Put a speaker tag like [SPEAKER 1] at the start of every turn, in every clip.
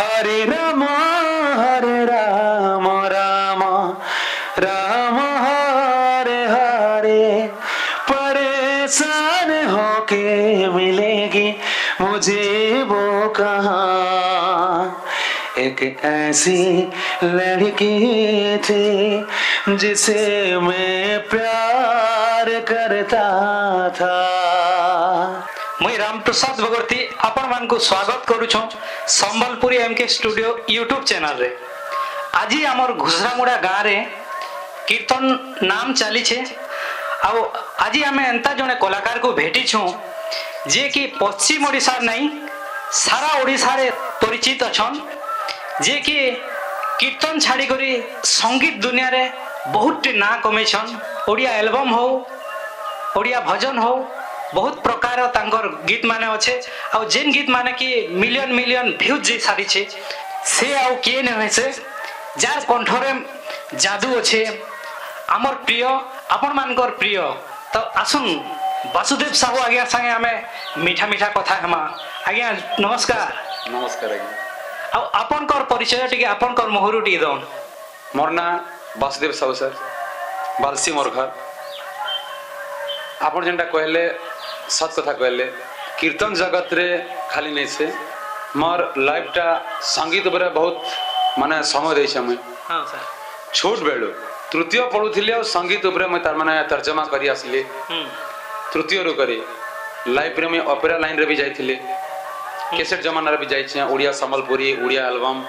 [SPEAKER 1] हरे राम हरे राम राम राम हरे हरे परेशान होके मिलेगी मुझे वो कहा एक ऐसी लड़की थी जिसे मैं प्यार करता
[SPEAKER 2] था রামপ্রসাদ ভগবতী ଆପଣମାନଙ୍କୁ ସ୍ୱାଗତ କରୁଛୁ ସମ୍ବଲପୁରୀ ଏମ୍କେ ଷ୍ଟୁଡ଼ିଓ ୟୁଟ୍ୟୁବ୍ ଚ୍ୟାନେଲ୍ରେ ଆଜି ଆମର ଘୁଷରାମୁଡ଼ା ଗାଁରେ କୀର୍ତ୍ତନ ନାମ ଚାଲିଛେ ଆଉ ଆଜି ଆମେ ଏନ୍ତା ଜଣେ କଳାକାରକୁ ଭେଟିଛୁ ଯିଏକି ପଶ୍ଚିମ ଓଡ଼ିଶାର ନାଇଁ ସାରା ଓଡ଼ିଶାରେ ପରିଚିତ ଅଛନ୍ ଯିଏକି କୀର୍ତ୍ତନ ଛାଡ଼ିକରି ସଙ୍ଗୀତ ଦୁନିଆରେ ବହୁତଟି ନାଁ କମେଇଛନ୍ ଓଡ଼ିଆ ଆଲବମ୍ ହଉ ଓଡ଼ିଆ ଭଜନ ହଉ ବହୁତ ପ୍ରକାର ତାଙ୍କର ଗୀତ ମାନେ ଅଛେ ଆଉ ଯେନ୍ ଗୀତ ମାନେ କି ମିଲିୟନ ମିଲିୟନ ଭ୍ୟୁଜ୍ ଯାଇ ସାରିଛେ ସେ ଆଉ କିଏ ନୁହେଁ ସେ ଯାର କଣ୍ଠରେ ଯାଦୁ ଅଛେ ଆମର ପ୍ରିୟ ଆପଣମାନଙ୍କର ପ୍ରିୟ ତ ଆସୁନ୍ ବାସୁଦେବ ସାହୁ ଆଜ୍ଞା ସାଙ୍ଗେ ଆମେ ମିଠା ମିଠା କଥା ହେମା ଆଜ୍ଞା ନମସ୍କାର ନମସ୍କାର ଆଜ୍ଞା ଆଉ ଆପଣଙ୍କର ପରିଚୟ ଟିକେ ଆପଣଙ୍କର ମୁହଁରୁ ଟିକେ ଦଉନ୍ ମୋର ନାଁ
[SPEAKER 3] ବାସୁଦେବ ସାହୁ ସାର୍ ବାଲସି ମୋର ଘର ଆପଣ ଯେନ୍ଟା କହିଲେ ସତ୍ କଥା କହିଲେ କୀର୍ତ୍ତନ ଜଗତରେ ଖାଲି ନାଇଁ ସେ ମୋର ଲାଇଫଟା ସଙ୍ଗୀତ ଉପରେ ବହୁତ ମାନେ ସମୟ ଦେଇଛେ ମୁଇଁ ଛୋଟ ବେଳୁ ତୃତୀୟ ପଢ଼ୁଥିଲି ଆଉ ସଙ୍ଗୀତ ଉପରେ ମୁଇଁ ତାର ମାନେ ତର୍ଜମା କରି ଆସିଲି ତୃତୀୟରୁ କରି ଲାଇଫରେ ମୁଇଁ ଅପେରା ଲାଇନ୍ରେ ବି ଯାଇଥିଲି କ୍ୟାସେଟ୍ ଜମାନାରେ ବି ଯାଇଛେ ଓଡ଼ିଆ ସମ୍ବଲପୁରୀ ଓଡ଼ିଆ ଆଲବମ୍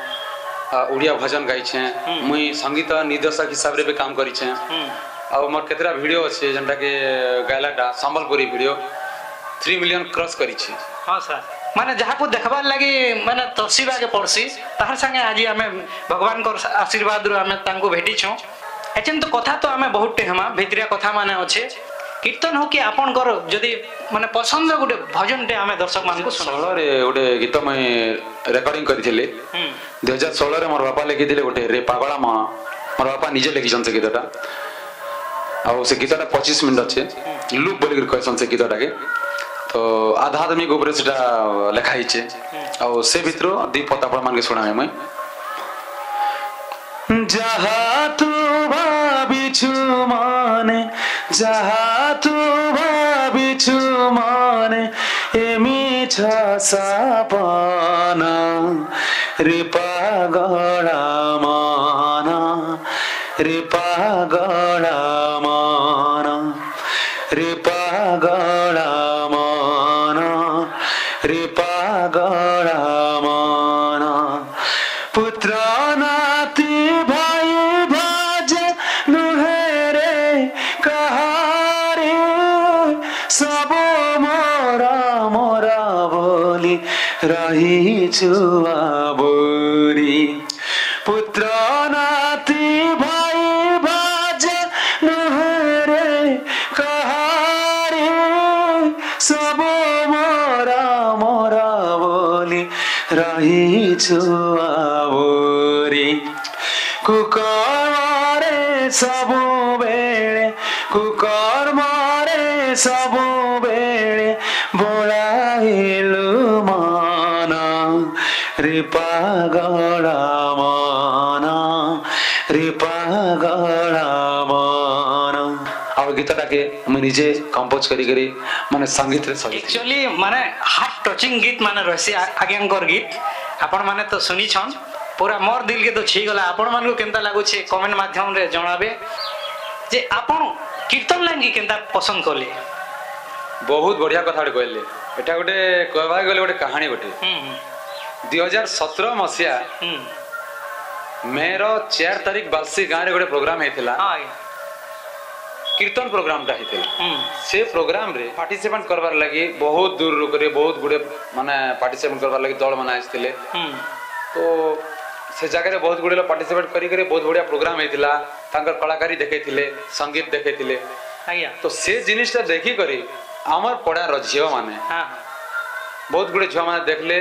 [SPEAKER 3] ଓଡ଼ିଆ ଭଜନ ଗାଇଛେ ମୁଇଁ ସଙ୍ଗୀତ ନିର୍ଦ୍ଦେଶକ ହିସାବରେ ବି କାମ କରିଛେ ଆଉ ମୋର କେତେଟା ଭିଡ଼ିଓ ଅଛି ଯେନ୍ଟାକି ଗାଇଲାଟା Sambalpuri video three million cross করেছি হ্যাঁ স্যার
[SPEAKER 2] মানে যাহাকু দেখবার লাগি মানে তসিবাকে পড়ছি তাহার সঙ্গে আজি আমি ভগবানকর আশীর্বাদরু আমি তাঙ্কু ভেটিছু এচেন তো কথা তো আমি বহুতটে হেমা ভিতরিয়া কথা মানে অছে কীর্তন হোক কি আপনকর যদি মানে পছন্দ গোটে ভজনটে আমি দর্শক মানুষ ষোলরে
[SPEAKER 3] গোটে গীত মই রেকর্ডিং করেছিলি দুই হাজার ষোলরে মোর বাপা লিখিলে গোটে রে পাগলা মা মোর বাপা নিজে লিখিছেন সে গীতটা ଆଉ ସେ ଗୀତଟା ପଚିଶ ମିନିଟ୍ ଅଛି ଲୁକ୍ ବୋଲିକରି କହିସନ୍ ସେ ଗୀତଟାକେ ତ ଆଧ୍ୟାତ୍ମିକ ଉପରେ ସେଟା ଲେଖା ହେଇଛେ ଆଉ ସେ ଭିତରୁ ଦି ପତା ଆପଣ ମାନକେ ଶୁଣାମି ମୁଇଁ
[SPEAKER 1] ଯାହା ତୁ ଭାବିଛୁ ମନେ ଯାହା ତୁ ଭାବିଛୁ ମନେ ଏମିଛ ସାପନ ରେ ପାଗଳା ମନ ରେ ପା छु बोरी पुत्र नाति भाइ बाज सब मोरा मोरा बोली रही छु बोरी कुकरे सब बेड़े कुकर मारे सब बेड़े बोलाइलू কৃপা গড়া মনা কৃপা গড়া মনা ଆଉ ଗୀତଟାକେ
[SPEAKER 3] ମୁଇଁ ନିଜେ କମ୍ପୋଜ କରି କରି ମାନେ ସଙ୍ଗୀତରେ ଆକ୍ଚୁଆଲି
[SPEAKER 2] ମାନେ ହାର୍ଟ ଟଚିଂ ଗୀତ ମାନେ ରହିସି ଆଜ୍ଞାଙ୍କର ଗୀତ ଆପଣମାନେ ତ ଶୁନିଛନ୍ ପୁରା ମୋର ଦିଲ୍କେ ତ ଛିଗଲା ଆପଣମାନଙ୍କୁ କେନ୍ତା ଲାଗୁଛି କମେଣ୍ଟ ମାଧ୍ୟମରେ ଜଣାବେ ଯେ ଆପଣ କୀର୍ତ୍ତନ ଲାଇନ୍ କି କେନ୍ତା ପସନ୍ଦ କଲେ
[SPEAKER 3] ବହୁତ ବଢିଆ କଥା ଗୋଟେ କହିଲେ ଏଟା ଗୋଟେ କହିବାକୁ ଗଲେ ଗୋଟେ କାହାଣୀ ଗୋଟେ 2017 सतर मसीह हम्म। मेर चार तारीख बार्षिक गाँव रोटे प्रोग्राम हाँ, कीर्तन प्रोग्राम हम्म। से प्रोग्राम रे पार्टिसिपेट कर लगी बहुत दूर रू कर बहुत गुड मानने पार्टिसिपेट कर लगी दल मैंने आते हम्म। तो से जगह बहुत गुड पार्टिसिपेट कर बहुत बढ़िया प्रोग्राम होता कलाकारी देखते संगीत देखते तो से जिनटा देखिक आम पढ़ार झील मैंने हाँ, हाँ। बहुत गुड झील देखले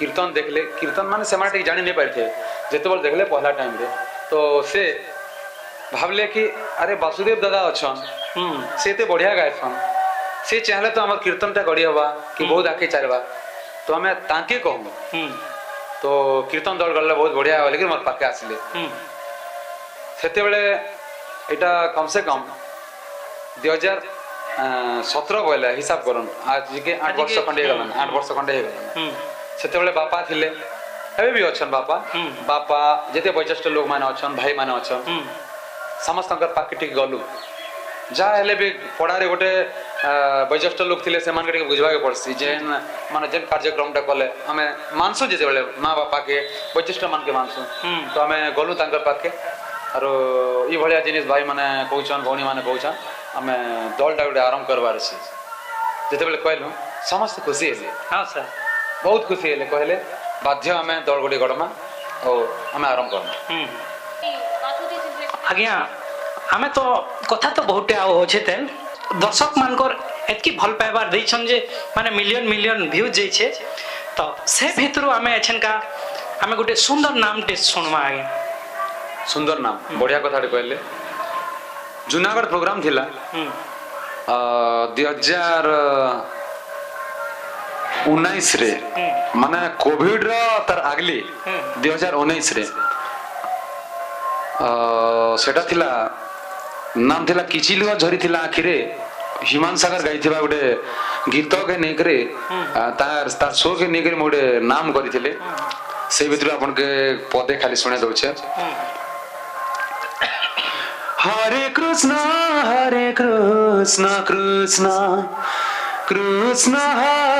[SPEAKER 3] कीर्तन देखले कीर्तन मान से जानी नहीं पारे जितेबाला देखले पहला टाइम रे तो से भावले कि अरे वासुदेव दादा अच्छा से ते बढ़िया गायसन से चाहले तो आम कीर्तन टा गढ़ी हवा कि हम्म। बहुत आगे चलवा तो आम ताके कहूँ हम्म। तो कीर्तन दल गल बहुत बढ़िया लेकिन मोर पाखे आसिले से
[SPEAKER 1] यहाँ
[SPEAKER 3] कम से कम হাজার हजार सतर হিসাব করুন আজকে আট বর্ষ খন্ডে হয়ে গেলেন আট ସେତେବେଳେ ବାପା ଥିଲେ ଏବେ ବି ଅଛନ୍ ବାପା ବାପା ଯେତେ ବୟୋଜ୍ୟେଷ୍ଠ ଲୋକମାନେ ଅଛନ୍ ଭାଇମାନେ ଅଛନ୍ ସମସ୍ତଙ୍କର ପାଖଟିକି ଗଲୁ ଯାହା ହେଲେ ବି ପଢ଼ାରେ ଗୋଟେ ବୟୋଜ୍ୟେଷ୍ଠ ଲୋକ ଥିଲେ ସେମାନଙ୍କୁ ଟିକେ ବୁଝବାକେ ପଡ଼ସି ଯେନ୍ ମାନେ ଯେନ୍ କାର୍ଯ୍ୟକ୍ରମଟା କଲେ ଆମେ ମାନସୁ ଯେତେବେଳେ ମା ବାପାକେ ବୟୋଜ୍ୟେଷ୍ଠ ମାନକେ ମାନସୁ ତ ଆମେ ଗଲୁ ତାଙ୍କର ପାଖେ ଆରୁ ଇ ଭଳିଆ ଜିନିଷ ଭାଇମାନେ କହୁଛନ୍ ଭଉଣୀମାନେ କହୁଛନ୍ ଆମେ ଦଳଟା ଗୋଟେ ଆରମ୍ଭ କରବାର ଅଛି ଯେତେବେଳେ କହିଲୁ ସମସ୍ତେ ଖୁସି ହେଲେ ହଁ ସାର୍ ବହୁତ ଖୁସି ହେଲେ କହିଲେ ବାଧ୍ୟ
[SPEAKER 2] ଆମେ ଦଳଗୁଡ଼ି ଗଢ଼ମା ଆଉ ଆମେ ଆରମ୍ଭ କରମା ଆଜ୍ଞା ଆମେ ତ କଥା ତ ବହୁତଟେ ଆଉ ଅଛେ ତେନ୍ ଦର୍ଶକମାନଙ୍କର ଏତ୍କି ଭଲ ପାଇବାର ଦେଇଛନ୍ ଯେ ମାନେ ମିଲିୟନ ମିଲିୟନ ଭ୍ୟୁଜ୍ ଯାଇଛେ ତ ସେ ଭିତରୁ ଆମେ ଏଛେନକା ଆମେ ଗୋଟେ ସୁନ୍ଦର ନାମଟେ ଶୁଣମା ଆଜ୍ଞା ସୁନ୍ଦର ନାମ ବଢ଼ିଆ କଥାଟେ କହିଲେ
[SPEAKER 3] ଜୁନାଗଡ଼ ପ୍ରୋଗ୍ରାମ ଥିଲା ଦୁଇ ହଜାର ଉଣେଇଶରେ ମାନେ କୋଭିଡର ତାର ଆଗଲି ଦୁଇ ହଜାର ଉଣେଇଶରେ ସେଟା ଥିଲା ନାମ ଥିଲା କିଛି ଲୁହ ଝରିଥିଲା ଆଖିରେ ହ୍ୟୁମାନ ସାଗର ଗାଇଥିବା ଗୋଟେ ଗୀତକେ ନେଇକରି ତାର ତାର ସୋକେ ନେଇକରି ମୁଁ ଗୋଟେ ନାମ କରିଥିଲି ସେଇ ଭିତରୁ ଆପଣକେ ପଦେ ଖାଲି ଶୁଣେଇ ଦଉଛେ
[SPEAKER 1] হরে কৃষ্ণ হরে কৃষ্ণ কৃষ্ণ কৃষ্ণ হরে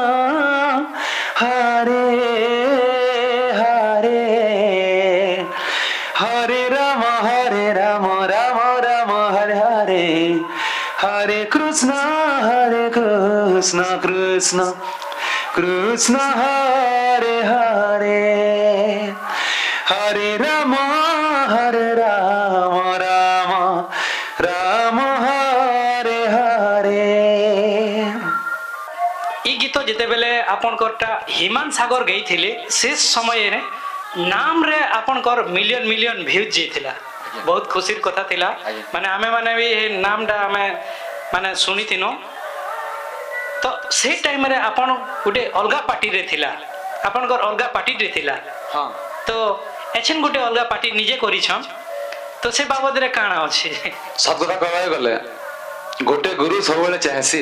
[SPEAKER 1] কৃষ্ণ কৃষ্ণ কৃষ্ণ হরে হরে হরে রাম হরে রাম রাম রাম হরে হরে
[SPEAKER 2] এই গীত যেতবেলে আপনকরটা হিমান সাগর গেইছিলে শেষ সময়ে নামরে আপনকর মিলিয়ন মিলিয়ন ভিউজ যাইছিলা ବହୁତ ଖୁସିର କଥା ଥିଲା ମାନେ ଆମେମାନେ ବି ଏ ନାମଟା ଆମେ ମାନେ ଶୁଣିଥିନୁ ତ ସେଇ ଟାଇମ୍ରେ ଆପଣ ଗୋଟେ ଅଲଗା ପାର୍ଟିରେ ଥିଲା ଆପଣଙ୍କର ଅଲଗା ପାର୍ଟିରେ ଥିଲା ହଁ ତ ଏଛେନ୍ ଗୋଟେ ଅଲଗା ପାର୍ଟି ନିଜେ କରିଛନ୍ ତ ସେ ବାବଦରେ କାଣା ଅଛି ସତ କଥା
[SPEAKER 3] କହିବାକୁ ଗଲେ ଗୋଟେ ଗୁରୁ ସବୁବେଳେ ଚାହେଁସି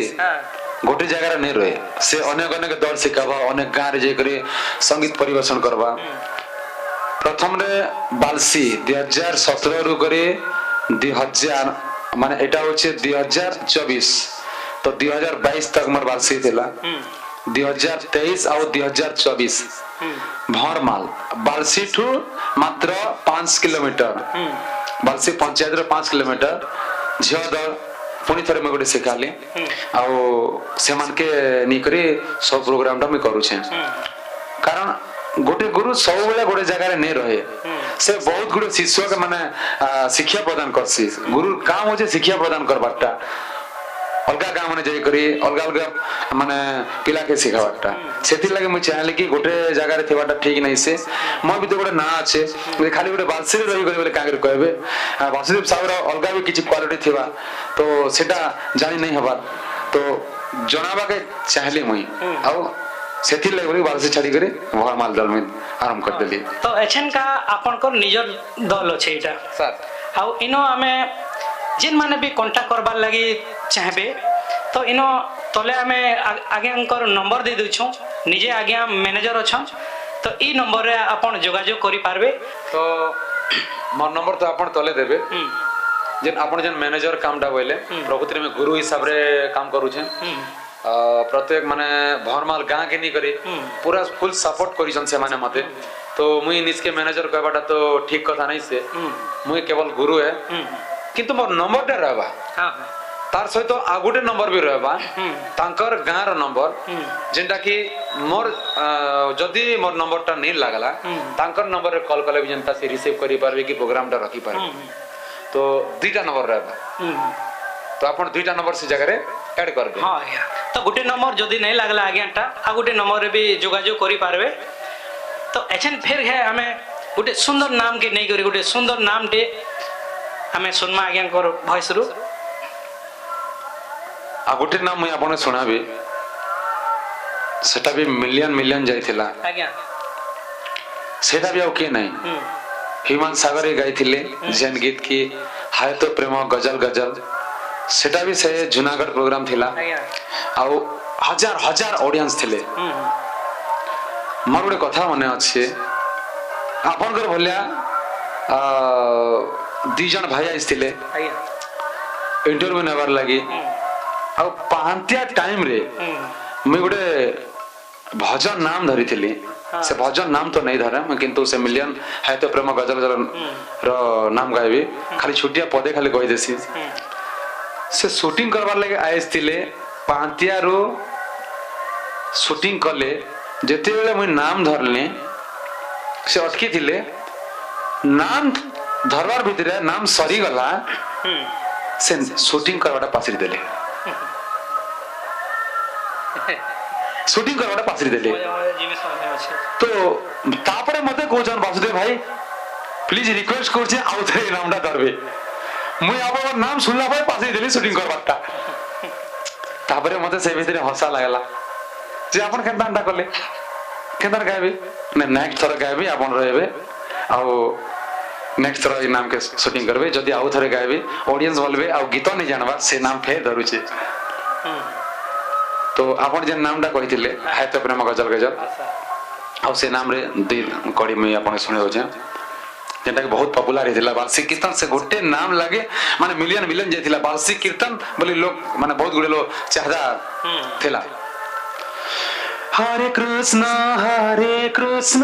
[SPEAKER 3] ଗୋଟେ ଜାଗାରେ ନେଇ ରହେ ସେ ଅନେକ ଅନେକ ଦଳ ଶିଖାବା ଅନେକ ଗାଁରେ ଯାଇକରି ସଙ୍ଗୀତ ପରିବେଷଣ କରବା ପ୍ରଥମରେ ବାଲସି ଦୁଇ ହଜାର ସତରରୁ କରି ଦୁଇ ହଜାର ମାନେ ଏଇଟା ହଉଛି ଦୁଇ ହଜାର ଚବିଶ ତ ହଜାର ବାଇଶ તો ମୋର तक ଥିଲା बार्षिक ହଜାର ତେଇଶ ଆଉ ଦୁଇ ହଜାର 2024 ଭରମାଲ ବାଲସିଠୁ ମାତ୍ର ପାଞ୍ଚ କିଲୋମିଟର ପଞ୍ଚାୟତ ପଞ୍ଚାୟତର ପାଞ୍ଚ କିଲୋମିଟର ଝିଅ ଦଳ ପୁଣି ଥରେ ମୁଁ ଗୋଟେ ଶିଖାଲି ଆଉ ସେମାନକେ ନେଇକରି ସବୁ ପ୍ରୋଗ୍ରାମଟା ମୁଇଁ କରୁଛେ କାରଣ ଗୋଟେ ଗୁରୁ ସବୁବେଳେ ଗୋଟେ ଜାଗାରେ ନେଇ ରହେ ସେ ବହୁତ ଗୁଡ଼େ ଶିଷ୍ୟକେ ମାନେ ଶିକ୍ଷା ପ୍ରଦାନ କରସି ଗୁରୁ କାମ ହଉଛେ ଶିକ୍ଷା ପ୍ରଦାନ କରବାରଟା ଅଲଗା ଗାଁ ମାନେ ଯାଇକରି ଅଲଗା ଅଲଗା ମାନେ ପିଲାକେ ଶିଖାବାରଟା ସେଥିର୍ଲାଗି ମୁଇଁ ଚାହିଁଲି କି ଗୋଟେ ଜାଗାରେ ଥିବାଟା ଠିକ୍ ନାଇଁ ସେ ମୋର ବି ତ ଗୋଟେ ନାଁ ଅଛେ ଖାଲି ଗୋଟେ ବାଂଶୀରେ ରହିଗଲି ବୋଲି କାହିଁକି କହିବେ ବାସୁଦେବ ସାହୁର ଅଲଗା ବି କିଛି କ୍ୱାଲିଟି ଥିବା ତ ସେଟା ଜାଣି ନାଇଁ ହେବାର ତ ଜଣାବାକେ ଚାହିଁଲି ମୁଇଁ ଆଉ ସେଥିର୍ ଲାଗି ବୋଲି ବାରସି ଛାଡ଼ିକରି ଭରମାଲ ଦଲ ମୁଇଁ ଆରମ୍ଭ କରିଦେଲି
[SPEAKER 2] ତ ଏଛେନକା ଆପଣଙ୍କର ନିଜର ଦଲ ଅଛି ଏଇଟା ସାର୍ ଆଉ ଇନ ଆମେ जेन मैंने भी कॉन्टाक्ट करवार लगी चाहबे तो इन तले आम आज्ञा नंबर दे देछू निजे आज्ञा मैनेजर अच्छा तो ई नंबर रे आपण जोगाजोग करि पारबे तो मोर नंबर तो आपण तले देबे हम्म। जेन आपण जेन मैनेजर
[SPEAKER 3] कामटा बोले हम्म। प्रकृति में गुरु हिसाब रे काम करू छन हम्म। प्रत्येक माने भरमाल गां के नहीं करी पूरा फुल सपोर्ट करी छन से माने मते तो मुई निज के मैनेजर कहबाटा तो ठीक कथा नहीं से मुई केवल गुरु है କିନ୍ତୁ ମୋର ନମ୍ବରଟା ରହିବା ତାର ସହିତ ଆଉ ଗୋଟେ ନମ୍ବର ବି ରହିବା ତାଙ୍କର ଗାଁର ନମ୍ବର ଯେନ୍ଟା କି ମୋର ଯଦି ମୋର ନମ୍ବରଟା ନେଇ ଲାଗଲା ତାଙ୍କର ନମ୍ବରରେ କଲ୍ କଲେ ବି ଯେନ୍ତା ସେ ରିସିଭ୍ କରିପାରିବେ କି ପ୍ରୋଗ୍ରାମଟା ରଖିପାରିବେ ତ ଦୁଇଟା ନମ୍ବର ରହିବା ତ ଆପଣ ଦୁଇଟା ନମ୍ବର ସେ ଜାଗାରେ ଆଡ୍ କରିବେ ହଁ
[SPEAKER 2] ଆଜ୍ଞା ତ ଗୋଟେ ନମ୍ବର ଯଦି ନେଇ ଲାଗଲା ଆଜ୍ଞାଟା ଆଉ ଗୋଟେ ନମ୍ବରରେ ବି ଯୋଗାଯୋଗ କରିପାରିବେ ତ ଏଛେନ୍ ଫେର୍ ହେ ଆମେ ଗୋଟେ ସୁନ୍ଦର ନାମକେ ନେଇକରି ଗୋଟେ ସୁନ୍ଦର ନାମଟେ ଆମେ ଶୁଣମା ଆଜ୍ଞାଙ୍କର ଭଏସରୁ
[SPEAKER 3] ଆଉ ଗୋଟେ ନାଁ ମୁଁ ଆପଣ ଶୁଣାବି ସେଟା ବି ମିଲିୟନ ମିଲିୟନ ଯାଇଥିଲା ଆଜ୍ଞା ସେଟା ବି ଆଉ କିଏ ନାହିଁ ହ୍ୟୁମାନ ସାଗରରେ ଗାଇଥିଲେ ଜେନ୍ ଗୀତ କି ହାୟ ତୋ ପ୍ରେମ ଗଜଲ ଗଜଲ ସେଟା ବି ସେ ଜୁନାଗଡ଼ ପ୍ରୋଗ୍ରାମ ଥିଲା ଆଉ ହଜାର ହଜାର ଅଡିଏନ୍ସ ଥିଲେ ମୋର ଗୋଟେ କଥା ମନେ ଅଛି ଆପଣଙ୍କର ଭଳିଆ ଦି ଜଣ ଭାଇ ଆସିଥିଲେ ଇଣ୍ଟରଭ୍ୟୁ ନେବାର ଲାଗି ଆଉ ପାହାନ୍ତିଆ ଟାଇମରେ ମୁଇଁ ଗୋଟେ ଭଜନ ନାମ ଧରିଥିଲି ସେ ଭଜନ ନାମ ତ ନେଇ ଧରେ କିନ୍ତୁ ସେ ମିଲିୟନ ହାୟତ ପ୍ରେମ ଗଜଲ ଜଲ ର ନାମ ଗାଇବି ଖାଲି ଛୋଟିଆ ପଦେ ଖାଲି କହିଦେସି ସେ ସୁଟିଂ କରବାର୍ ଲାଗି ଆସିଥିଲେ ପାହାନ୍ତିଆରୁ ସୁଟିଂ କଲେ ଯେତେବେଳେ ମୁଇଁ ନାମ ଧରିଲି ସେ ଅଟକିଥିଲେ ନାମ ধরবার ভিতরে নাম সরিগলা সে শুটিং করবাটা পাশরি দেলে শুটিং করবাটা পাশরি দেলে তো তাপরে মতে কৌছন বাসুদেব ভাই প্লিজ রিকোয়েস্ট করছি আউথরে নামটা ধরবে মুই আবার নাম শুনলা ভাই পাশরি দেলি শুটিং করবারটা তাপরে মতে সে ভিতরে হসা লাগলা যে আপন কেনটা কলে কেনটা গাইবে না নেক্সট থর গাইবে আপন রহবে ଆଉ नेक्स्ट ଥର ଏ ନାମକେ ସୁଟିଂ କରିବେ ଯଦି ଆଉ ଥରେ ଗାଇବେ ଅଡିଏନ୍ସ ବୋଲବେ ଆଉ ଗୀତ ନେଇ ଜାଣବା ସେ ନାମ ଫେର ଧରୁଛେ ତ ଆପଣ ଯେନ୍ ନାମଟା କହିଥିଲେ ହାତ ପ୍ରେମ ଗଜଲ ଗଜଲ ଆଉ ସେ ନାମରେ ଦୁଇ କଡ଼ି ମୁଇଁ ଆପଣ ଶୁଣେଉଛେ ଯେନ୍ଟାକି ବହୁତ ପପୁଲାର ହେଇଥିଲା ବାର୍ଷିକ କୀର୍ତ୍ତନ ସେ ଗୋଟେ ନାମ ଲାଗେ ମାନେ ମିଲିୟନ ମିଲିୟନ ଯାଇଥିଲା ବାର୍ଷିକ କୀର୍ତ୍ତନ ବୋଲି ଲୋକ ମାନେ ବହୁତ ଗୁଡ଼େ ଲୋକ ଚାହିଦା ଥିଲା
[SPEAKER 1] ହରେ କୃଷ୍ଣ ହରେ କୃଷ୍ଣ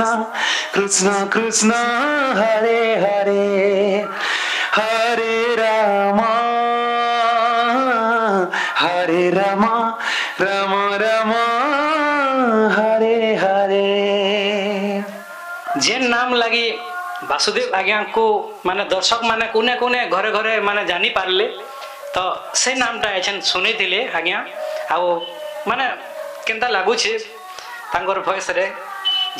[SPEAKER 1] কৃষ্ণ কৃষ্ণ কৃষ্ণ হরে হরে হরে রাম হরে রাম রাম রাম হরে হরে
[SPEAKER 2] যে নাম লাগি বাসুদেব আজ্ঞাঙ্কু মানে দর্শক মানে কোনে কোনে ঘরে ঘরে মানে জানি পারলে তো সেই নামটা এছেন শুনেছিলে আজ্ঞা ଆଉ ମାନେ କେନ୍ତା ଲାଗୁଛି ତାଙ୍କର ଭଏସ୍ରେ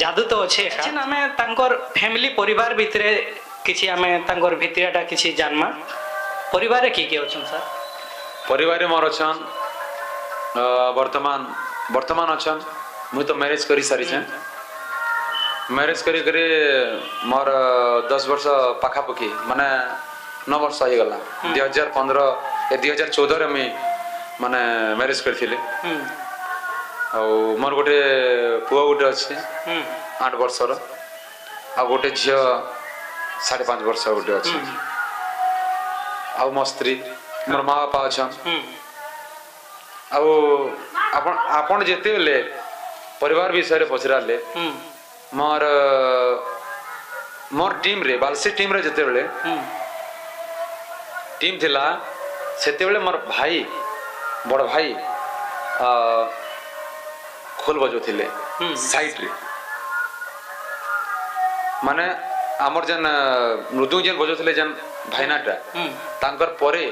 [SPEAKER 2] জাদু তো ଅଛି ଏକା ଆମେ ତାଙ୍କର ଫ୍ୟାମିଲି ପରିବାର ଭିତରେ କିଛି ଆମେ ତାଙ୍କର ଭିତରଟା କିଛି ଜାଣମା ପରିବାରରେ କିଏ କିଏ ଅଛନ୍ତି ସାର୍
[SPEAKER 3] ପରିବାରରେ ମୋର ଅଛନ୍ ବର୍ତ୍ତମାନ ବର୍ତ୍ତମାନ ଅଛନ୍ ମୁଇଁ ତ ମ୍ୟାରେଜ୍ କରିସାରିଛେଁ ମ୍ୟାରେଜ୍ କରି କରି ମୋର ଦଶ ବର୍ଷ ପାଖାପାଖି ମାନେ ନଅ ବର୍ଷ ହେଇଗଲା ଦୁଇ ହଜାର ପନ୍ଦର ଦୁଇ ହଜାର ଚଉଦରେ ମୁଇଁ ମାନେ ମ୍ୟାରେଜ୍ କରିଥିଲି ଆଉ ମୋର ଗୋଟେ ପୁଅ ଗୋଟେ ଅଛି ଆଠ ବର୍ଷର ଆଉ ଗୋଟେ ଝିଅ ସାଢ଼େ ପାଞ୍ଚ ବର୍ଷ ଗୋଟେ ଅଛି ଆଉ ମୋ ସ୍ତ୍ରୀ ମୋର ମା ବାପା ଅଛନ୍ ଆଉ ଆପଣ ଆପଣ ଯେତେବେଳେ ପରିବାର ବିଷୟରେ ପଚରାଲେ ମୋର ମୋର ଟିମ୍ରେ ବାଲସି ଟିମ୍ରେ ଯେତେବେଳେ ଟିମ୍ ଥିଲା ସେତେବେଳେ ମୋର ଭାଇ ବଡ଼ ଭାଇ ଖୋଲ ବଜାଉଥିଲେ ସାଇଡ଼ରେ ମାନେ ଆମର ଯେନ୍ ମୃଦୁଙ୍ଗ ଯେନ୍ ବଜାଉଥିଲେ ଯେନ୍ ଭାଇନାଟା ତାଙ୍କର ପରେ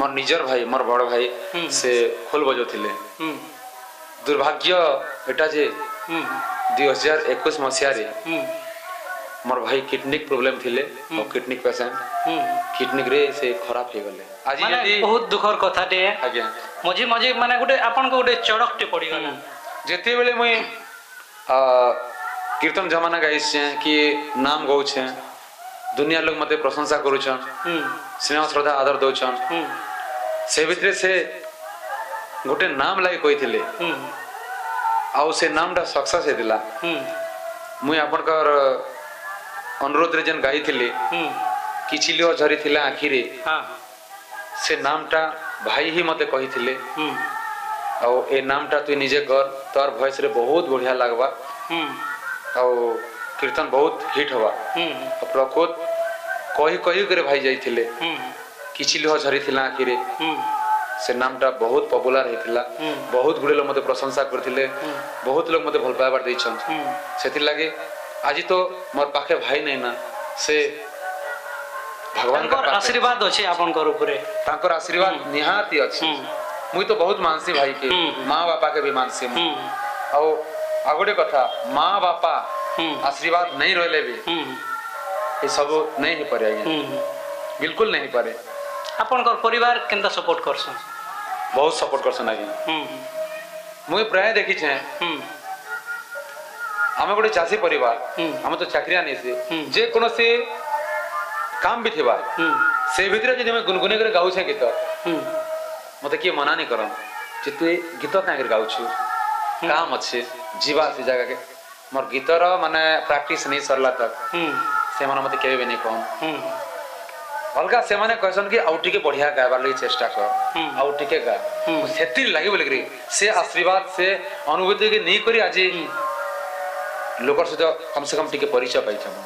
[SPEAKER 3] ମୋର ନିଜର ଭାଇ ମୋର ବଡ଼ ଭାଇ ସେ ଖୋଲ ବଜାଉଥିଲେ ଦୁର୍ଭାଗ୍ୟ ଏଟା ଯେ ଦୁଇ ହଜାର ଏକୋଇଶ ମସିହାରେ ମୋର ଭାଇ କିଡନିକ୍ ପ୍ରୋବ୍ଲେମ୍ ଥିଲେ ଆଉ କିଡନିକ୍ ପେସେଣ୍ଟ କିଡନିକ୍ରେ ସେ ଖରାପ ହେଇଗଲେ
[SPEAKER 2] ଆଜି ବହୁତ ଦୁଃଖର କଥାଟିଏ ଆଜ୍ଞା ମଝି ମଝି ମାନେ ଗୋଟେ ଆପଣଙ୍କ ଗୋଟେ ଚଡ଼କଟେ ପଡ଼ିଗଲା
[SPEAKER 3] ते बेला कीर्तन जमाना गाइस गाईछ कि नाम गौ गाउछ दुनिया लग मते प्रशंसा करू
[SPEAKER 1] सिनेमा
[SPEAKER 3] श्रद्धा आदर दो से नाम आधार दोभि गाई सक्सेस अनुरोध मुरोधन गाई थिए कि भाई झरि मते ଆଉ ଏ ନାମଟା ତୁଇ ନିଜେ କର ତୋର ଭଏସରେ ବହୁତ ବଢ଼ିଆ ଲାଗ୍ବା ଆଉ କୀର୍ତ୍ତନ ବହୁତ ହିଟ୍ ହବା ପ୍ରକୋତ କହି କହିକରି ଭାଇ ଯାଇଥିଲେ କିଛି ଲୁହ ଝରିଥିଲା ଆଖିରେ ସେ ନାମଟା ବହୁତ ପପୁଲାର ହେଇଥିଲା ବହୁତ ଗୁଡ଼ିଏ ଲୋକ ମୋତେ ପ୍ରଶଂସା କରିଥିଲେ ବହୁତ ଲୋକ ମୋତେ ଭଲ ପାଇବାର ଦେଇଛନ୍ତି ସେଥିର୍ଲାଗି ଆଜି ତ ମୋର ପାଖେ ଭାଇ ନାଇଁ ନା ସେ ଭଗବାନଙ୍କର ଆଶୀର୍ବାଦ ଅଛି ଆପଣଙ୍କର ଉପରେ ତାଙ୍କର ଆଶୀର୍ବାଦ ନିହାତି ଅଛି ମୁଇଁ ତ ବହୁତ ମାନସି ଭାଇକେ ମା ବାପାକେ ବି ମାନସି ମୁଁ ଆଉ ଆଉ ଗୋଟେ କଥା ମା ବାପା ଆଶୀର୍ବାଦ ନେଇ ରହିଲେ ବି ଏସବୁ ନେଇ ହେଇପାରେ ଆଜ୍ଞା ବିଲକୁଲ ନେଇ ହେଇପାରେ ଆପଣଙ୍କର ପରିବାର କେନ୍ତା ସପୋର୍ଟ କରସନ୍ ବହୁତ ସପୋର୍ଟ କରସନ୍ ଆଜ୍ଞା ମୁଇଁ ପ୍ରାୟ ଦେଖିଛେ ଆମେ ଗୋଟେ ଚାଷୀ ପରିବାର ଆମେ ତ ଚାକିରିଆ ନେଇସି ଯେକୌଣସି କାମ ବି ଥିବା ସେ ଭିତରେ ଯଦି ଆମେ ଗୁନଗୁନି କରି ଗାଉଛେ ଗୀତ ମୋତେ କିଏ ମନା ନାଇଁ କରନ୍ ଯେ ତୁ ଏ ଗୀତ କାହିଁକିରି ଗାଉଛୁ କାମ ଅଛି ଯିବା ସେ ଜାଗାକେ ମୋର ଗୀତର ମାନେ ପ୍ରାକ୍ଟିସ୍ ନେଇ ସରିଲା ତକ୍ ସେମାନେ ମୋତେ କେବେ ବି ନେଇ କହନ୍ ଅଲଗା ସେମାନେ କହିସନ୍ କି ଆଉ ଟିକେ ବଢିଆ ଗାଇବାର ଲାଗି ଚେଷ୍ଟା କର ଆଉ ଟିକେ ଗା ସେଥିର୍ ଲାଗି ବୋଲିକିରି ସେ ଆଶୀର୍ବାଦ ସେ ଅନୁଭୂତିକି ନେଇକରି ଆଜି ଲୋକର ସହିତ କମ୍ ସେ କମ୍ ଟିକେ ପରିଚୟ ପାଇଛନ୍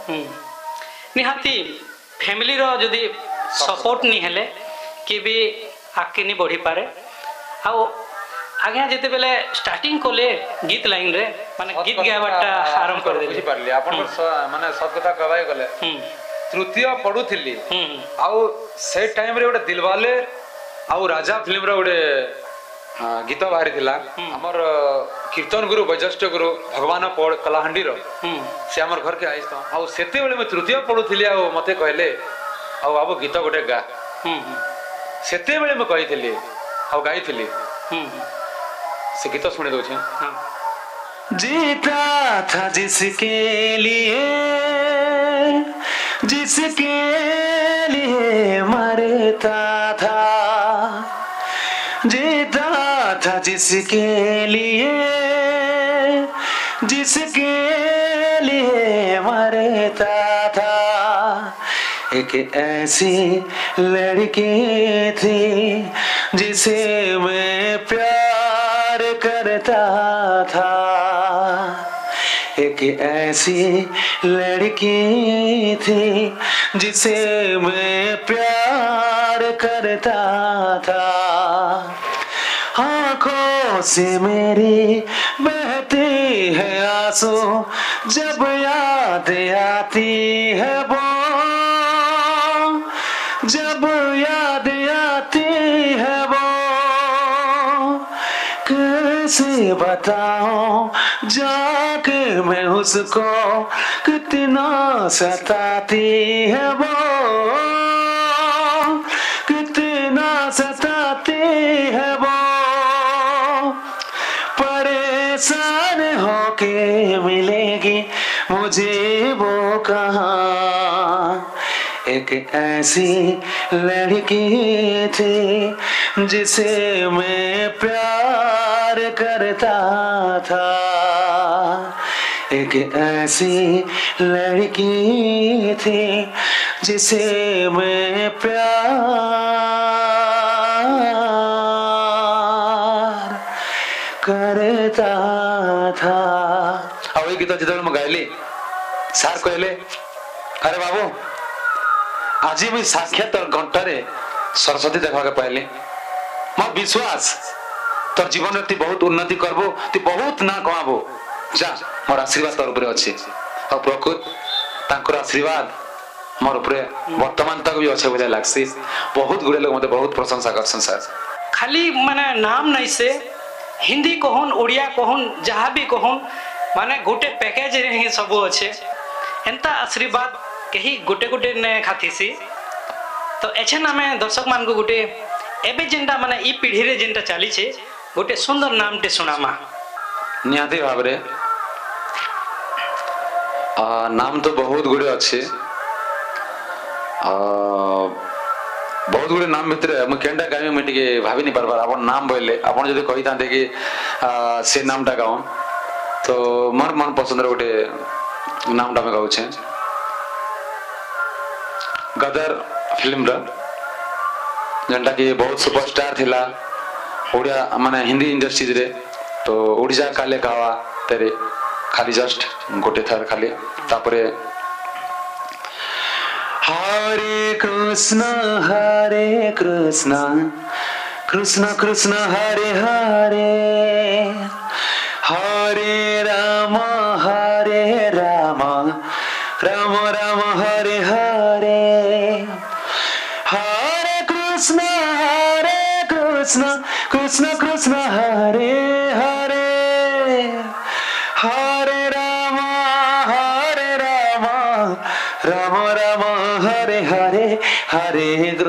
[SPEAKER 2] ନିହାତି ଫ୍ୟାମିଲିର ଯଦି ସପୋର୍ଟ ନି ହେଲେ କେବେ ଆଗ୍କେ ନି ବଢ଼ିପାରେ ଆଉ ଆଜ୍ଞା ଯେତେବେଳେ ଷ୍ଟାର୍ଟିଂ କଲେ ଗୀତ ଲାଇନ୍ରେ ମାନେ ଗୀତ
[SPEAKER 3] ଗାଇବାଟା ଆରମ୍ଭ କରିଦେଲି ବୁଝିପାରିଲି ଆପଣ ମାନେ ସତ କଥା କହିବାକୁ ଗଲେ ତୃତୀୟ ପଢୁଥିଲି ଆଉ ସେ ଟାଇମ୍ରେ ଗୋଟେ ଦିଲବାଲେ ଆଉ ରାଜା ଫିଲ୍ମର ଗୋଟେ ଗୀତ ବାହାରିଥିଲା ଆମର କୀର୍ତ୍ତନ ଗୁରୁ ବୈଜେଷ୍ଠ ଗୁରୁ ଭଗବାନ ପୋଳ କଲାହାଣ୍ଡିର ସେ ଆମର ଘରକେ ଆଇସ ଆଉ ସେତେବେଳେ ମୁଁ ତୃତୀୟ ପଢୁଥିଲି ଆଉ ମତେ କହିଲେ ଆଉ ବାବୁ ଗୀତ ଗୋଟେ ଗା ସେତେବେଳେ ମୁଁ କହିଥିଲି ଆଉ ଗାଇଥିଲି ସେ ଗୀତ ଶୁଣି ଦଉଛି
[SPEAKER 1] जीता था जिसके लिए जिसके लिए मरता था जीता था जिसके लिए जिसके कि ऐसी लड़की थी जिसे मैं प्यार करता था एक ऐसी लड़की थी जिसे मैं प्यार करता था आंखों से मेरी बहती है आंसू जब याद आती है वो जब याद आती है वो कैसे बताओ जाके मैं उसको कितना सताती है वो कितना सताती है वो परेशान होके मिलेगी मुझे वो कहा एक ऐसी लड़की थी जिसे मैं प्यार करता था एक ऐसी लड़की थी जिसे मैं प्यार करता था
[SPEAKER 3] आवळी गीता चित्र मग गायली सार ले अरे बाबू आज भी साक्षात घंटे सरस्वती देखा पाइली मो विश्वास तोर जीवन तु बहुत उन्नति करबो तु बहुत ना कमाबो जा मोर आशीर्वाद तोर उपरे अछि और प्रकृत तांकर आशीर्वाद मोर उपरे वर्तमान तक भी अच्छे बुझे लागसी बहुत गुड़े लोग मते बहुत प्रशंसा करसन सर
[SPEAKER 2] खाली माने नाम नहीं से हिंदी कहून ओडिया कहून जहाँ भी कहून माने गोटे पैकेज रे ही सब अच्छे କେହି ଗୋଟେ ଗୋଟେ ନେ ଖାଥିସି ତ ଏଛେନ୍ ଆମେ ଦର୍ଶକମାନଙ୍କୁ ଗୋଟେ ଏବେ ଯେନ୍ଟା ମାନେ ଇ ପିଢ଼ିରେ ଯେନ୍ଟା ଚାଲିଛେ ଗୋଟେ ସୁନ୍ଦର ନାମଟେ ଶୁଣାମା
[SPEAKER 3] ନିହାତି ଭାବରେ ନାମ ତ ବହୁତ ଗୁଡ଼େ ଅଛି ବହୁତ ଗୁଡ଼ିଏ ନାମ ଭିତରେ ମୁଁ କେନ୍ଟା ଗାଇବି ମୁଇଁ ଟିକେ ଭାବି ନି ପାର୍ବାର ଆପଣ ନାମ ବୋଇଲେ ଆପଣ ଯଦି କହିଥାନ୍ତେ କି ସେ ନାମଟା ଗାଉନ୍ ତ ମୋର ମନ ପସନ୍ଦର ଗୋଟେ ନାମଟା ଆମେ ଗାଉଛେ गदर फिल्म जेनटा कि बहुत सुपरस्टार थिला ओडिया माने हिंदी इंडस्ट्रीज रे तो ओडिशा काले कावा तेरे खाली जस्ट गोटे थर खाली तापरे
[SPEAKER 1] हरे कृष्णा हरे कृष्णा कृष्णा कृष्णा हरे हरे हरे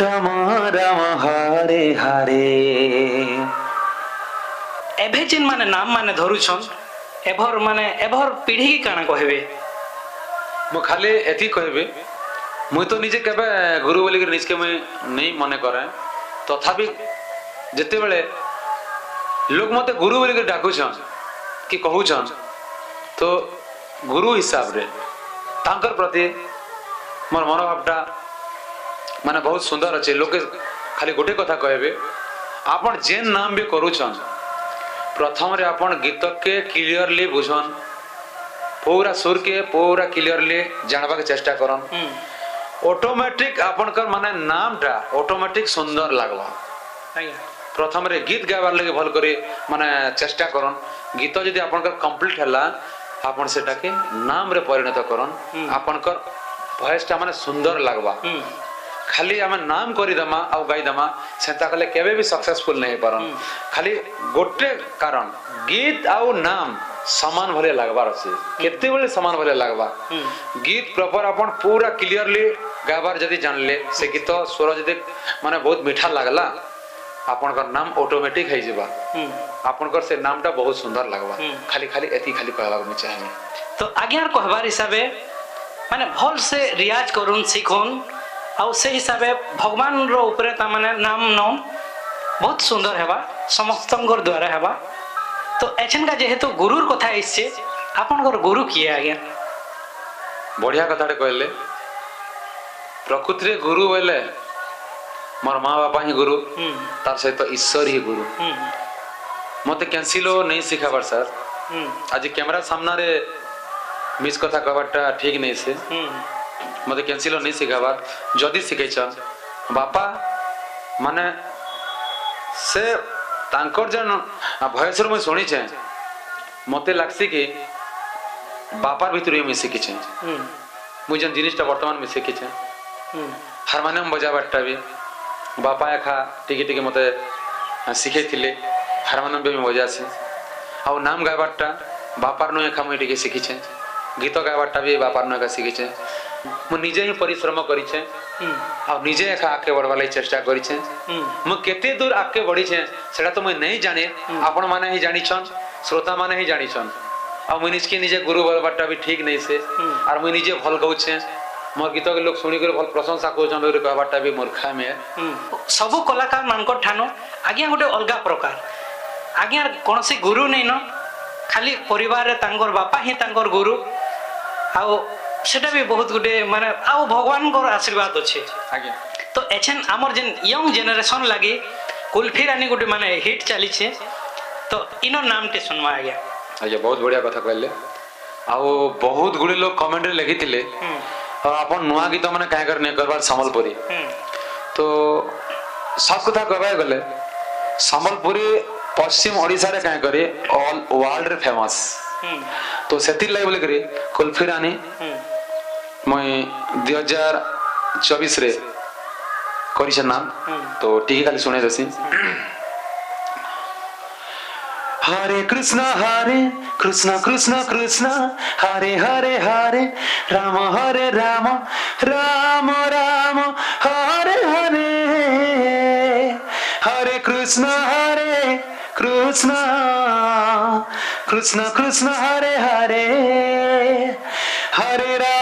[SPEAKER 1] राम राम हरे हरे
[SPEAKER 2] এভে যেন মানে নাম মানে ধরুছন এভর মানে এভর পিঢ়ি কাଣା কহেবে মু খালি এতি কহেবে মুই তো নিজে কেবে গুরু বলি নিজকে মুই
[SPEAKER 3] নেই মনে করে তথাপি যেতেবেলে লোক মতে গুরু বলি ডাকুছন কি কহুছন তো গুরু হিসাবরে তাঙ্কর প্রতি মোর মনোভাবটা ମାନେ ବହୁତ ସୁନ୍ଦର ଅଛି ଲୋକେ ଖାଲି ଗୋଟେ କଥା କହିବେ ଆପଣ ଯେନ୍ ନାମ ବି କରୁଛନ୍ ପ୍ରଥମରେ ଆପଣ ଗୀତକେ କ୍ଲିଅରଲି ବୁଝନ୍ ପୁରା ସୁରକେ ପୁରା କ୍ଲିଅରଲି ଜାଣବାକେ ଚେଷ୍ଟା କରନ୍ ଅଟୋମେଟିକ ଆପଣଙ୍କର ମାନେ ନାମଟା ଅଟୋମେଟିକ ସୁନ୍ଦର ଲାଗ୍ବା ପ୍ରଥମରେ ଗୀତ ଗାଇବାର ଲାଗି ଭଲ କରି ମାନେ ଚେଷ୍ଟା କରନ୍ ଗୀତ ଯଦି ଆପଣଙ୍କର କମ୍ପ୍ଲିଟ ହେଲା ଆପଣ ସେଟାକେ ନାମରେ ପରିଣତ କରନ୍ ଆପଣଙ୍କର ଭଏସଟା ମାନେ ସୁନ୍ଦର ଲାଗ୍ବା ଖାଲି ଆମେ ନାମ କରିଦେମା ଆଉ ଗାଇଦେମା ସେନ୍ତା କଲେ କେବେ ବି ସକ୍ସେସଫୁଲ ନେଇ ହେଇପାରନ୍ ଖାଲି ଗୋଟେ କାରଣ ଗୀତ ଆଉ ନାମ ସମାନ ଭଳିଆ ଲାଗ୍ବାର ଅଛି କେତେବେଳେ ସମାନ ଭଳିଆ ଲାଗ୍ବା ଗୀତ ପ୍ରପର ଆପଣ ପୁରା କ୍ଲିୟରଲି ଗାଇବାର ଯଦି ଜାଣିଲେ ସେ ଗୀତ ସ୍ୱର ଯଦି ମାନେ ବହୁତ ମିଠା ଲାଗ୍ଲା ଆପଣଙ୍କର ନାମ ଅଟୋମେଟିକ ହେଇଯିବା ଆପଣଙ୍କର ସେ ନାମଟା ବହୁତ ସୁନ୍ଦର ଲାଗ୍ବା ଖାଲି ଖାଲି ଏତିକି ଖାଲି କହିବାକୁ ମୁଁ ଚାହିଁବି
[SPEAKER 2] ତ ଆଜ୍ଞା କହିବାର ହିସାବେ ମାନେ ଭଲସେ ରିଆଜ କରୁନ୍ ଶିଖୁନ୍ ଆଉ ସେ ହିସାବେ ଭଗବାନର ଉପରେ ତାମାନେ ନାମ ନମ୍ ବହୁତ ସୁନ୍ଦର ହେବା ସମସ୍ତଙ୍କର ଦ୍ୱାରା ହେବା ତ ଏଛେନକା ଯେହେତୁ ଗୁରୁର କଥା ଆସିଛେ ଆପଣଙ୍କର ଗୁରୁ କିଏ ଆଜ୍ଞା
[SPEAKER 3] ବଢ଼ିଆ କଥାଟେ କହିଲେ ପ୍ରକୃତିରେ ଗୁରୁ ବୋଇଲେ ମୋର ମା ବାପା ହିଁ ଗୁରୁ ତାର ସହିତ ଈଶ୍ୱର ହିଁ ଗୁରୁ ମତେ କ୍ୟାନ୍ସିଲ ନେଇ ଶିଖାବାର ସାର୍ ଆଜି କ୍ୟାମେରା ସାମ୍ନାରେ ମିସ୍ କଥା କହିବାରଟା ଠିକ ନେଇ ସେ ମୋତେ କେନ୍ସିଲ ନେଇ ଶିଖାବାର୍ ଯଦି ଶିଖେଇଛନ୍ ବାପା ମାନେ ସେ ତାଙ୍କର ଯେନ୍ ଭଏସ୍ରୁ ମୁଇଁ ଶୁଣିଛେଁ ମୋତେ ଲାଗ୍ସି କି ବାପାର ଭିତରୁ ହିଁ ମୁଇଁ ଶିଖିଛେଁ ମୁଇଁ ଯେନ୍ ଜିନିଷଟା ବର୍ତ୍ତମାନ ମୁଇଁ ଶିଖିଛେଁ ହାରମୋନିୟମ ବଜାବାରଟା ବି ବାପା ଏଖା ଟିକେ ଟିକେ ମୋତେ ଶିଖେଇଥିଲେ ହାରମୋନିୟମ ବି ମୁଇଁ ବଜାସି ଆଉ ନାମ ଗାଇବାରଟା ବାପାର ନୁ ଏଖା ମୁଇଁ ଟିକେ ଶିଖିଛେଁ ଗୀତ ଗାଇବାରଟା ବି ବାପାର ନୁ ଏକା ଶିଖିଛେଁ ମୁଁ ନିଜେ ହିଁ ପରିଶ୍ରମ କରିଛେ ଆଉ ନିଜେ ଏକା ଆଗକେ ବଢ଼ବା ଲାଗି ଚେଷ୍ଟା କରିଛେ ମୁଁ କେତେ ଦୂର ଆଗକେ ବଢ଼ିଛେ ସେଟା ତ ମୁଇଁ ନେଇ ଜାଣେ ଆପଣମାନେ ହିଁ ଜାଣିଛନ୍ ଶ୍ରୋତାମାନେ ହିଁ ଜାଣିଛନ୍ ଆଉ ମୁଇଁ ନିଜକେ ନିଜେ ଗୁରୁ ବଲବାରଟା ବି ଠିକ୍ ନେଇ ସେ ଆର୍ ମୁଇଁ ନିଜେ ଭଲ୍ ଗାଉଛେ ମୋର ଗୀତକେ ଲୋକ ଶୁଣିକରି ଭଲ ପ୍ରଶଂସା କରୁଛନ୍ ବୋଲି କହିବାରଟା ବି ମୂର୍ଖାମେ
[SPEAKER 2] ସବୁ କଳାକାର ମାନଙ୍କର ଠାନୁ ଆଜ୍ଞା ଗୋଟେ ଅଲଗା ପ୍ରକାର ଆଜ୍ଞା କୌଣସି ଗୁରୁ ନେଇନ ଖାଲି ପରିବାରରେ ତାଙ୍କର ବାପା ହିଁ ତାଙ୍କର ଗୁରୁ ଆଉ ସେଟା ବି ବହୁତ ଗୋଟେ ମାନେ ଆଉ ଭଗବାନଙ୍କର ଆଶୀର୍ବାଦ ଅଛି ଆଜ୍ଞା ତ ଏଛେନ୍ ଆମର ଯେନ୍ ୟଙ୍ଗ ଜେନେରେସନ୍ ଲାଗି କୁଲଫିରାନୀ ଗୋଟେ ମାନେ ହିଟ୍ ଚାଲିଛେ ତ ଇନ ନାମଟେ ଶୁଣମା ଆଜ୍ଞା
[SPEAKER 3] ଆଜ୍ଞା ବହୁତ ବଢ଼ିଆ କଥା କହିଲେ ଆଉ ବହୁତ ଗୁଡ଼ିଏ ଲୋକ କମେଣ୍ଟରେ ଲେଖିଥିଲେ ଆପଣ ନୂଆ ଗୀତ ମାନେ କାହିଁକର ନେଇ କରବାର ସମ୍ବଲପୁରୀ ତ ସତ୍ କଥା କହିବାକୁ ଗଲେ ସମ୍ବଲପୁରୀ ପଶ୍ଚିମ ଓଡ଼ିଶାରେ କାହିଁକରି ଅଲ୍ ୱାର୍ଲଡରେ ଫେମସ୍ ତ ସେଥିର୍ଲାଗି ବୋଲିକରି କୁଲଫିରାନୀ মই ଦୁଇ ହଜାର ଚବିଶରେ କରିଛେ ନାମ ତ ଟିକେ ଖାଲି ଶୁଣେଇ ଦେସି
[SPEAKER 1] হরে কৃষ্ণ হরে কৃষ্ণ কৃষ্ণ কৃষ্ণ হরে হরে হরে রাম হরে রাম রাম রাম হরে হরে হরে কৃষ্ণ হরে কৃষ্ণ কৃষ্ণ কৃষ্ণ হরে হরে হরে রাম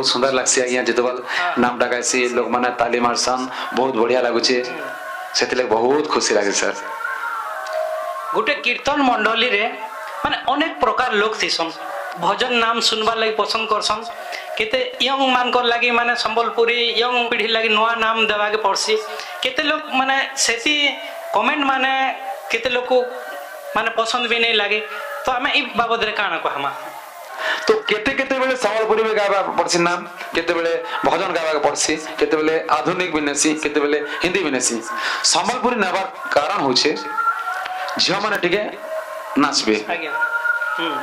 [SPEAKER 3] ଏବଂ ସୁନ୍ଦର ଲାଗ୍ସି ଆଜ୍ଞା ଯେତେବେଲେ ନାମ ଡାକାସି ଲୋକମାନେ ତାଲିମ ଆସନ୍ ବହୁତ ବଢ଼ିଆ ଲାଗୁଛେ ସେଥିଲାଗି ବହୁତ ଖୁସି ଲାଗେ ସାର୍
[SPEAKER 2] ଗୋଟେ କୀର୍ତ୍ତନ ମଣ୍ଡଳୀରେ ମାନେ ଅନେକ ପ୍ରକାର ଲୋକ ଥିସନ୍ ଭଜନ ନାମ ଶୁଣବାର୍ ଲାଗି ପସନ୍ଦ କରସନ୍ କେତେ ୟଙ୍ଗ ମାନଙ୍କର ଲାଗି ମାନେ ସମ୍ବଲପୁରୀ ୟଙ୍ଗ ପିଢ଼ି ଲାଗି ନୂଆ ନାମ ଦେବାକେ ପଡ଼ସି କେତେ ଲୋକ ମାନେ ସେତି କମେଣ୍ଟ ମାନେ କେତେ ଲୋକ ମାନେ ପସନ୍ଦ ବି ନେଇ ଲାଗେ ତ ଆମେ ଏ ବାବଦରେ କାଣା କହମା
[SPEAKER 3] तो केते केते बेले सवाल पुरिबे गाबा पड़सी नाम केते बेले भजन गाबा पड़सी केते बेले आधुनिक बिनेसी केते बेले हिंदी बिनेसी संबलपुरी नबार कारण होछे झियो माने ठीके नाचबे
[SPEAKER 2] हम्म।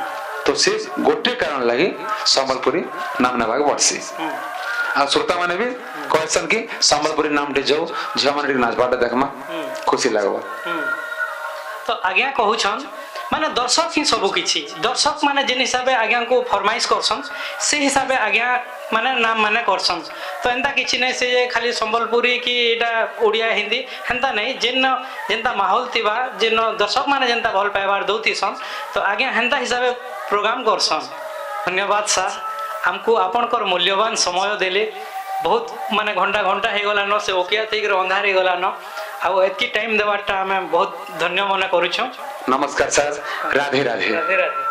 [SPEAKER 3] तो से गोटे कारण लागे संबलपुरी नाम नबाग पड़सी हम्म। आ श्रोता माने भी कहसन की संबलपुरी नाम टे जाओ झियो माने नाचबाटा देखमा हम्म। खुशी लागबा
[SPEAKER 2] तो आज्ञा कहू छन माने दर्शक ही सब किसी दर्शक माने जिन हिसाब से आज्ञा को फरमाइस करसन से हिसाब से आज्ञा माने नाम माने करसन तो एंता कि नहीं से खाली सम्बलपुरी कि यहाँ ओडिया हिंदी हेन्ता नहीं जिन जिनता माहौल थी जिन दर्शक माने जिनता भल पाइबार दौथिसन तो आज्ञा हेन्ता हिसाब से प्रोग्राम करसन धन्यवाद सार आमको आपण आपणकर मूल्यवान समय दे बहुत माने घंटा घंटा हो गलान से ओकिया थी अंधार हो गलान आउ एत टाइम देवार्टा आम बहुत धन्य मना करुचुँ
[SPEAKER 1] नमस्कार सर
[SPEAKER 3] राधे
[SPEAKER 2] राधे